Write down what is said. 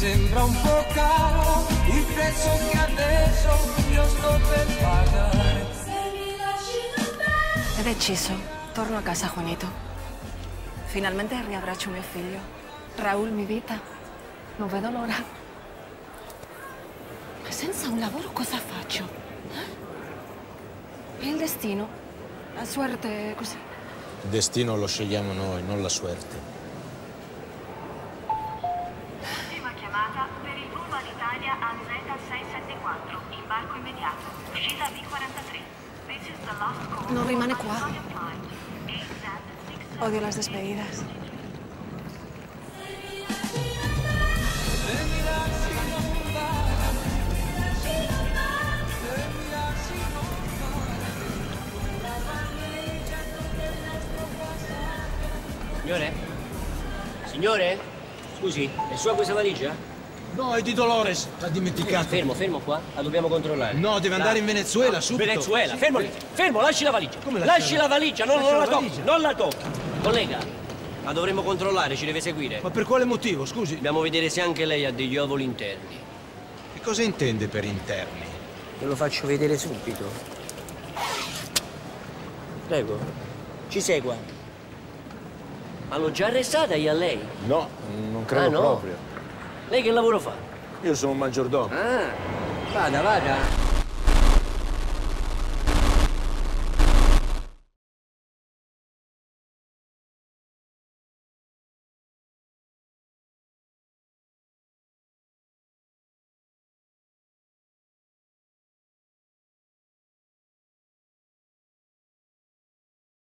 sembra un po' caro il prezzo che adesso io sto per pagare. He deciso. Torno a casa, Juanito. Finalmente riabbraccio mio figlio. Raul, mi vita. Non vedo l'ora. Ma senza un lavoro cosa faccio? Eh? Il destino. La suerte è così. Destino lo scegliamo noi, non la suerte. Ultima chiamata per il volo all'Italia AZ674. Imbarco immediato. Uscita V43. This is the last call. Non rimane qua. for your flight. AZ674. Odio las despedidas. Signore? Signore? Scusi, è sua questa valigia? No, è di Dolores, l'ha dimenticato. Fermo, fermo qua, la dobbiamo controllare. No, deve andare in Venezuela, subito. Venezuela, fermo lì, fermo, lasci la valigia. Come lasci la- valigia, no, Lascia non la la tocchi, non la tocchi. Collega, la dovremmo controllare, ci deve seguire. Ma per quale motivo, scusi? Dobbiamo vedere se anche lei ha degli ovuli interni. Che cosa intende per interni? Te lo faccio vedere subito. Prego, ci segua. Ma l'ho già arrestata io a lei? No, non credo Ah, no? proprio. Lei che lavoro fa? Io sono un maggiordomo. Ah, vada, vada.